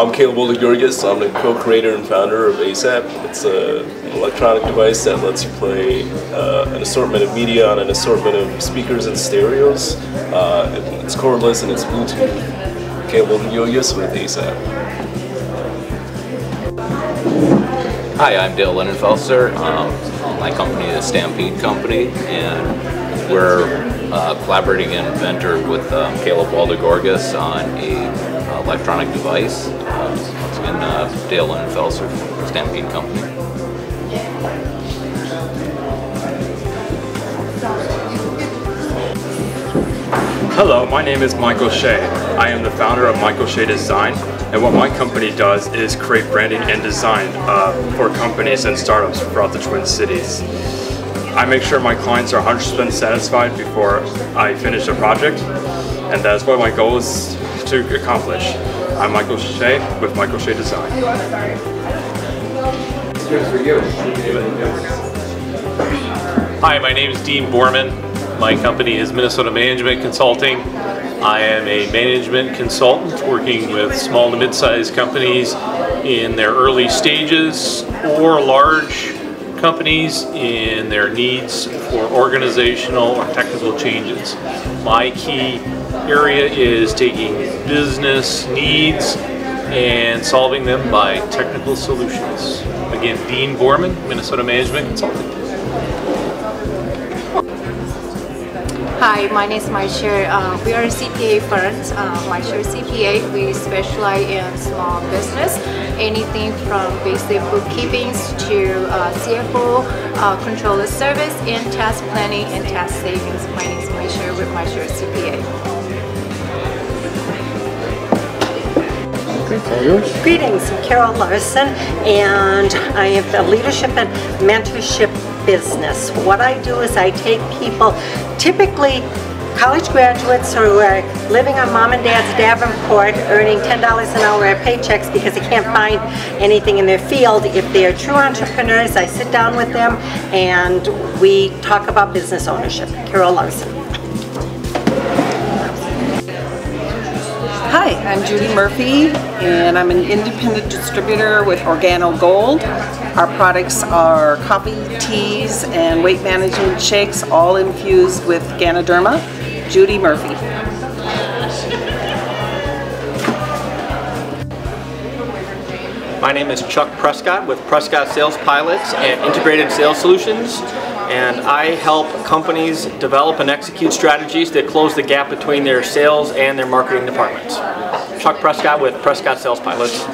I'm Caleb Olagurgis. I'm the co-creator and founder of ASAP. It's a, an electronic device that lets you play uh, an assortment of media on an assortment of speakers and stereos. Uh, it's cordless and it's Bluetooth. Caleb Olagurgis with ASAP. Hi, I'm Dale Linenfelser. Um, my company is Stampede Company, and we're uh, collaborating inventor with um, Caleb Waldegorgas on a electronic device. Uh, once again, uh, Dale Linenfelser, Stampede Company. Hello, my name is Michael Shea. I am the founder of Michael Shea Design, and what my company does is create branding and design uh, for companies and startups throughout the Twin Cities. I make sure my clients are 100% satisfied before I finish a project, and that's what my goal is to accomplish. I'm Michael Shea with Michael Shea Design. Hi, my name is Dean Borman. My company is Minnesota Management Consulting. I am a management consultant working with small to mid-sized companies in their early stages or large companies in their needs for organizational or technical changes. My key area is taking business needs and solving them by technical solutions. Again, Dean Borman, Minnesota Management Consulting. Hi, my name is Maisha. Uh, we are a CPA firm, uh, Maisha CPA. We specialize in small business, anything from basic bookkeeping to uh, CFO, uh, controller service, and tax planning and tax savings. My name is Maisha with Maisha CPA. Greetings, I'm Carol Larson, and I have a leadership and mentorship business. What I do is I take people, typically college graduates who are living on mom and dad's Davenport earning $10 an hour at paychecks because they can't find anything in their field. If they're true entrepreneurs, I sit down with them and we talk about business ownership. Carol Larson. Hi, I'm Judy Murphy, and I'm an independent distributor with Organo Gold. Our products are coffee, teas, and weight management shakes, all infused with Ganoderma. Judy Murphy. My name is Chuck Prescott with Prescott Sales Pilots and Integrated Sales Solutions and I help companies develop and execute strategies that close the gap between their sales and their marketing departments. Chuck Prescott with Prescott Sales Pilots.